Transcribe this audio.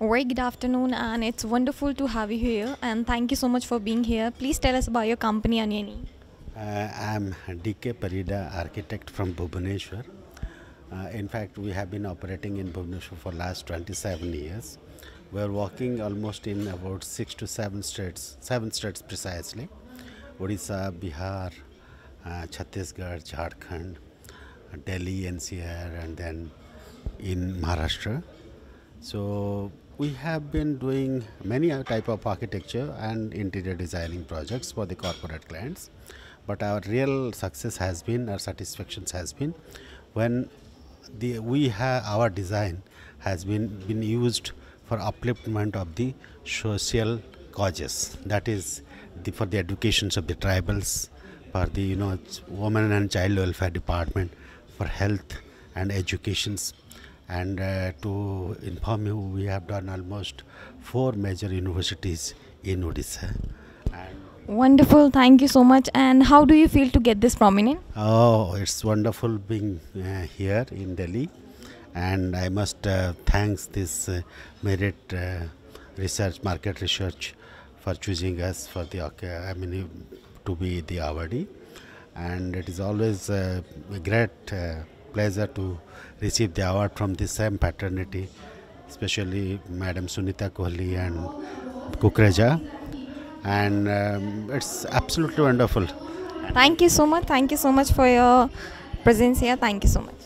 Very good afternoon, and it's wonderful to have you here. And thank you so much for being here. Please tell us about your company, Anyani. Uh, I'm DK Parida, architect from Bhubaneswar. Uh, in fact, we have been operating in Bhubaneswar for last 27 years. We are working almost in about six to seven states, seven states precisely: Odisha, Bihar, uh, Chhattisgarh, Jharkhand, Delhi, NCR, and then in Maharashtra. So we have been doing many type of architecture and interior designing projects for the corporate clients. But our real success has been, our satisfactions has been, when the we have our design has been been used for upliftment of the social causes. That is the, for the educations of the tribals, for the you know women and child welfare department, for health and educations and uh, to inform you we have done almost four major universities in odisha and Wonderful. Thank you so much. And how do you feel to get this prominent? oh it's wonderful being uh, here in delhi and i must uh, thanks this uh, merit uh, research market research for choosing us for the i mean to be the awardee and it is always uh, a great uh, pleasure to receive the award from the same fraternity, especially Madam Sunita Kohli and Kukreja. And um, it's absolutely wonderful. Thank you so much. Thank you so much for your presence here. Thank you so much.